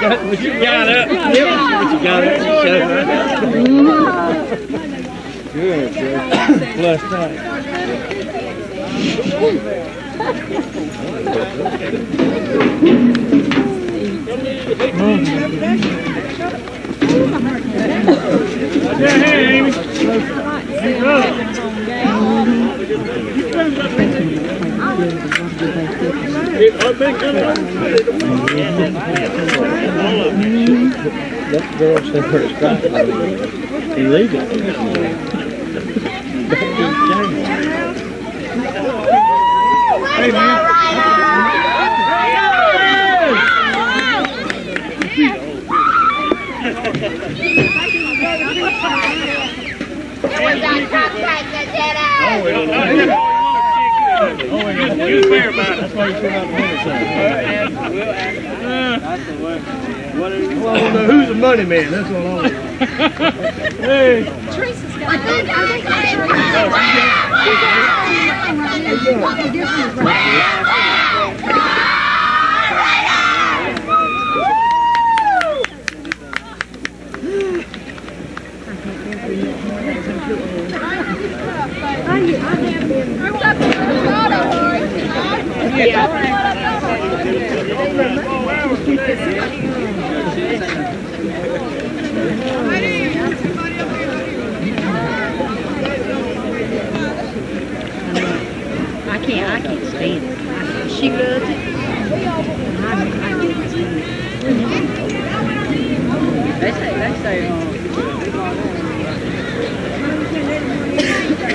got, what you got up. You got up. You. Good, good. Time. Yeah, hey, Amy. Hey, brother. That girl said her strike was illegal. Hey, man. Oh, we don't know. Oh, you fair about it. That's why you should not Well, I don't know who's the money man. That's what I want. Hey. I can't, I can't stand it. She loves it. I, I can't stand it. They say, they say,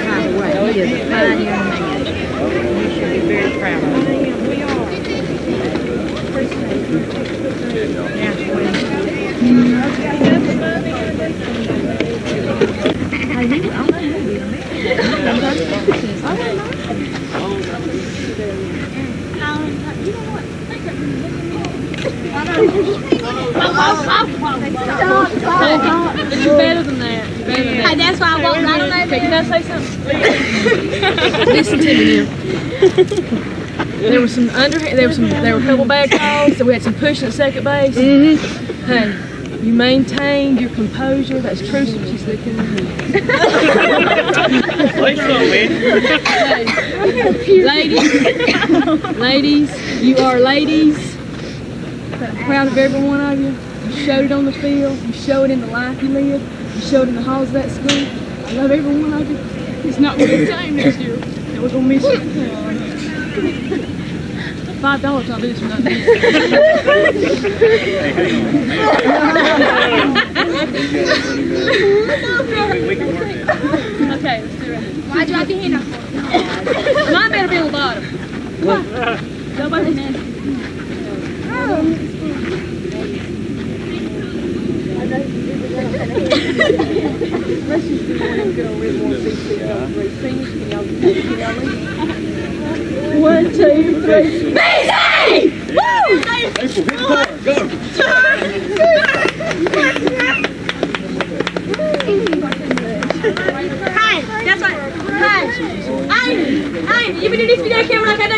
by the way, he is a fine young man. You should be very proud of him. You're better than that. You're better than that. That's why I walked on over. Can I say something? Listen to me. There was some under. There was some. There were a couple bad calls. So we had some pushing at second base. Mm-hmm. Hey, you maintained your composure. That's true. She's looking at me. Ladies, ladies, you are ladies. I'm proud of every one of you. You showed it on the field. You showed it in the life you live. You showed it in the halls of that school. I love every one of you. It's not going to be the same next year. And we're going to miss you. Five dollars, I'll this nothing. Okay, let's do it. Why'd you have to hit him? Mine better be on the bottom. Come on. Nobody nasty. One, two, three. Hey, that's what. Hey, hey, hey, you been doing this video camera like I done your mama's?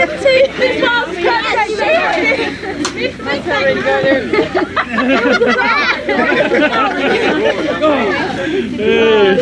your I can't really go in.